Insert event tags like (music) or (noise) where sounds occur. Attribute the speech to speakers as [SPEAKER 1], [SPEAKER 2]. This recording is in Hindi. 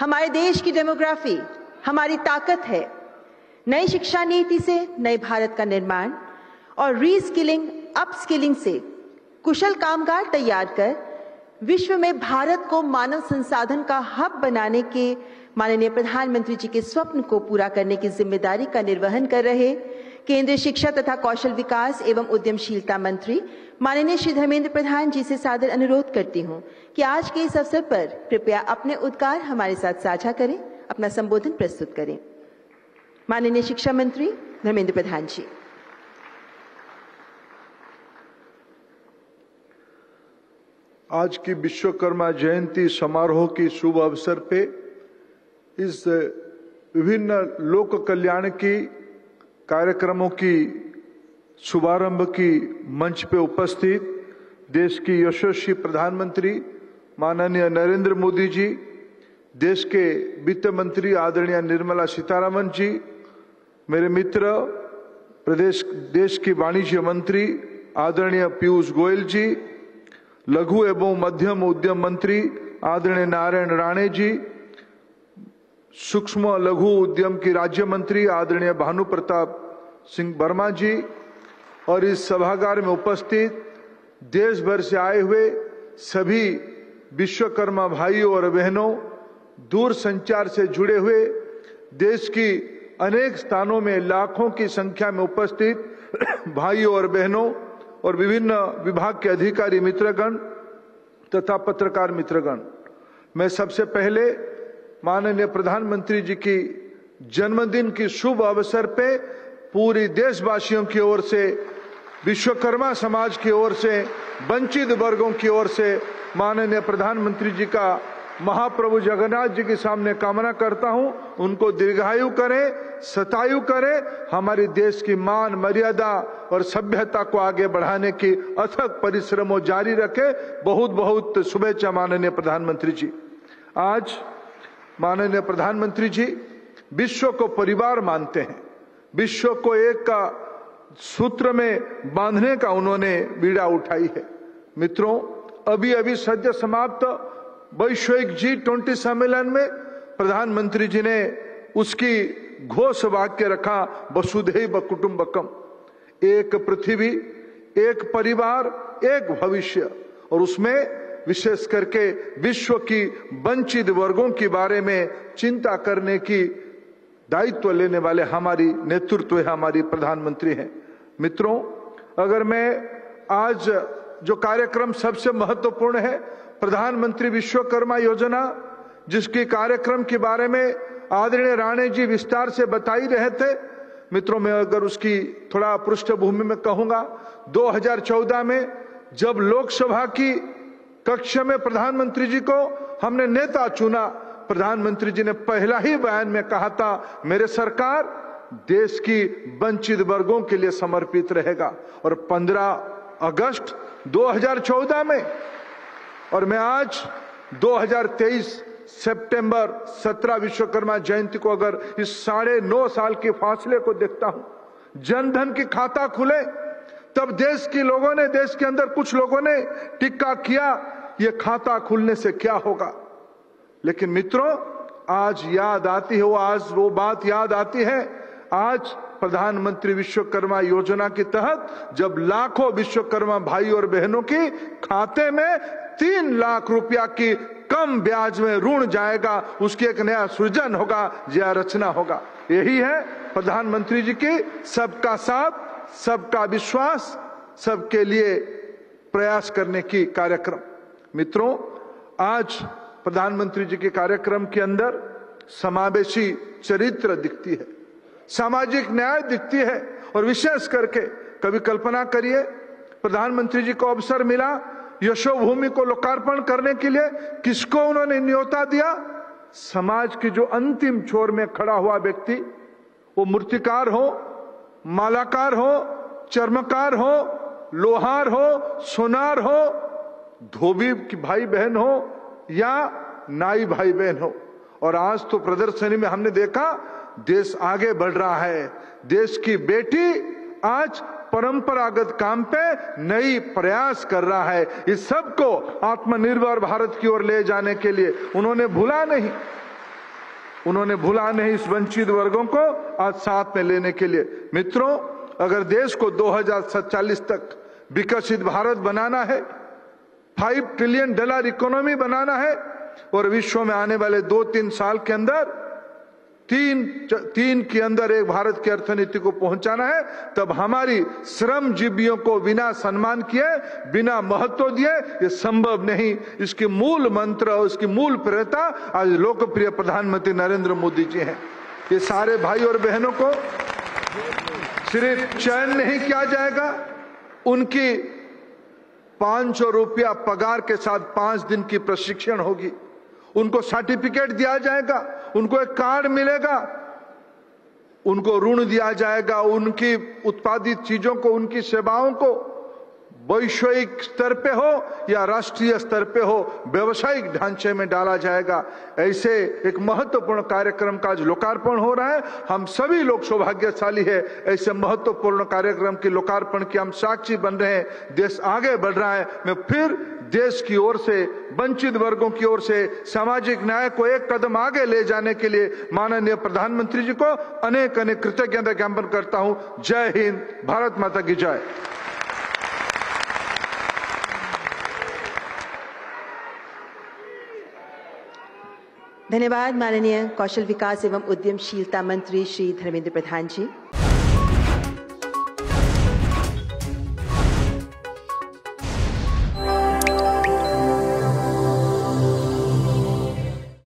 [SPEAKER 1] हमारे देश की डेमोग्राफी हमारी ताकत है। नई शिक्षा नीति से नए भारत का निर्माण और रीस्किलिंग अपस्किलिंग से कुशल कामगार तैयार कर विश्व में भारत को मानव संसाधन का हब बनाने के माननीय प्रधानमंत्री जी के स्वप्न को पूरा करने की ज़िम्मेदारी का निर्वहन कर रहे केंद्रीय शिक्षा तथा कौशल विकास एवं उद्यमशीलता मंत्री माननीय श्री धर्मेंद्र प्रधान जी से सादर अनुरोध करती हूँ कि आज के इस अवसर पर कृपया अपने उद्गार हमारे साथ साझा करें, अपना संबोधन प्रस्तुत करें। माननीय शिक्षा मंत्री धर्मेंद्र प्रधान जी।
[SPEAKER 2] आज की विश्वकर्मा जयंती समारोह की शुभ अवसर पे इस विभिन्न लोक कल्याण की कार्यक्रमों की शुभारंभ की मंच पे उपस्थित देश की यशस्वी प्रधानमंत्री माननीय नरेंद्र मोदी जी, देश के वित्त मंत्री आदरणीय निर्मला सीतारामन जी, मेरे मित्र, प्रदेश, देश की वाणिज्य मंत्री आदरणीय पीयूष गोयल जी, लघु एवं मध्यम उद्यम मंत्री आदरणीय नारायण राणे जी सूक्ष्म लघु उद्यम की राज्य मंत्री आदरणीय भानु प्रताप सिंह वर्मा जी और इस सभागार में उपस्थित देश भर से आए हुए सभी विश्वकर्मा भाइयों और बहनों दूर संचार से जुड़े हुए देश की अनेक स्थानों में लाखों की संख्या में उपस्थित (clears throat) भाइयों और बहनों और विभिन्न विभाग के अधिकारी मित्रगण तथा पत्रकार मित्रगण। मैं सबसे पहले माननीय प्रधानमंत्री जी की जन्मदिन की शुभ अवसर पे पूरी देशवासियों की ओर से, विश्वकर्मा समाज की ओर से, वंचित वर्गों की ओर से माननीय प्रधानमंत्री जी का महाप्रभु जगन्नाथ जी के सामने कामना करता हूँ। उनको दीर्घायु करें, सतायु करें। हमारे देश की मान, मर्यादा और सभ्यता को आगे बढ़ाने की अथक परिश्रमों जारी रखे। बहुत बहुत शुभेच्छा माननीय प्रधानमंत्री जी। आज माननीय प्रधानमंत्री जी, विश्व को परिवार मानते हैं। विश्व को एक का सूत्र में बांधने का उन्होंने बीड़ा उठाई है। मित्रों, अभी अभी सद्य समाप्त, वैश्विक जी ट्वेंटी सम्मेलन में प्रधानमंत्री जी ने उसकी घोष वाक्य रखा, वसुधैव कुटुंबकम एक पृथ्वी, एक परिवार, एक भविष्य। और उसमें विशेष करके विश्व की वंचित वर्गों के बारे में चिंता करने की दायित्व लेने वाले हमारी नेतृत्व है, हमारी प्रधानमंत्री हैं। मित्रों, अगर मैं आज जो कार्यक्रम सबसे महत्वपूर्ण है, प्रधानमंत्री विश्वकर्मा योजना, जिसकी कार्यक्रम के बारे में आदरणीय राणे जी विस्तार से बता ही रहे थे, मित्रों, में अगर उसकी थोड़ा पृष्ठभूमि में कहूँगा 2014 में जब लोकसभा की कक्ष में प्रधानमंत्री जी को हमने नेता चुना। प्रधानमंत्री जी ने पहला ही बयान में कहा था, मेरे सरकार देश की वंचित वर्गों के लिए समर्पित रहेगा। और 15 अगस्त 2014 में, और मैं आज 2023 सितंबर 17 विश्वकर्मा जयंती को अगर इस साढ़े नौ साल के फासले को देखता हूँ, जनधन की खाता खुले, तब देश के लोगों ने, देश के अंदर कुछ लोगों ने टिक्का किया ये खाता खुलने से क्या होगा? लेकिन मित्रों, आज याद आती है, वो आज वो बात याद आती है। आज प्रधानमंत्री विश्वकर्मा योजना के तहत जब लाखों विश्वकर्मा भाई और बहनों की खाते में तीन लाख रुपया की कम ब्याज में ऋण जाएगा, उसकी एक नया सृजन होगा, या रचना होगा। यही है प्रधानमंत्री जी की सबका साथ, सबका विश्वास, सबके लिए प्रयास करने की कार्यक्रम। मित्रों, आज प्रधानमंत्री जी के कार्यक्रम के अंदर समावेशी चरित्र दिखती है, सामाजिक न्याय दिखती है और विशेष करके कभी कल्पना करिए, प्रधानमंत्री जी को अवसर मिला यशोभूमि को लोकार्पण करने के लिए, किसको उन्होंने न्योता दिया? समाज की जो अंतिम छोर में खड़ा हुआ व्यक्ति, वो मूर्तिकार हो, मालाकार हो, चर्मकार हो, लोहार हो, सोनार हो धोबी की भाई बहन हो या नाई भाई बहन हो। और आज तो प्रदर्शनी में हमने देखा, देश आगे बढ़ रहा है। देश की बेटी आज परंपरागत काम पे नई प्रयास कर रहा है। इस सबको आत्मनिर्भर भारत की ओर ले जाने के लिए उन्होंने भूला नहीं। उन्होंने भूला नहीं इस वंचित वर्गों को आज साथ में लेने के लिए। मित्रों, अगर देश को 2040 तक विकसित भारत बनाना है फाइव ट्रिलियन डॉलर इकोनॉमी बनाना है और विश्व में आने वाले दो तीन साल के अंदर, तीन तीन के अंदर एक भारत की अर्थनीति को पहुंचाना है, तब हमारी श्रम जीवियों को बिना सम्मान किए, बिना महत्व दिए, ये संभव नहीं। इसके मूल मंत्र और इसकी मूल प्रेरता आज लोकप्रिय प्रधानमंत्री नरेंद्र मोदी जी हैं। ये सारे भाई और बहनों को सिर्फ़ चयन नहीं किया जाएगा, उनकी पाँच सौ रुपया पगार के साथ पाँच दिन की प्रशिक्षण होगी। उनको सर्टिफिकेट दिया जाएगा, उनको एक कार्ड मिलेगा, उनको ऋण दिया जाएगा, उनकी उत्पादित चीज़ों को, उनकी सेवाओं को। वैश्विक स्तर पे हो या राष्ट्रीय स्तर पे हो, व्यवसायिक ढांचे में डाला जाएगा। ऐसे एक महत्वपूर्ण कार्यक्रम का आज लोकार्पण हो रहा है। हम सभी लोग सौभाग्यशाली है। ऐसे महत्वपूर्ण कार्यक्रम के लोकार्पण की हम साक्षी बन रहे हैं। देश आगे बढ़ रहा है। मैं फिर देश की ओर से, वंचित वर्गों की ओर से, सामाजिक न्याय को एक कदम आगे ले जाने के लिए माननीय प्रधानमंत्री जी को अनेक अनेक कृतज्ञता ज्ञापन करता हूँ। जय हिंद। भारत माता की जय।
[SPEAKER 1] धन्यवाद माननीय कौशल विकास एवं उद्यमशीलता मंत्री श्री धर्मेंद्र प्रधान जी।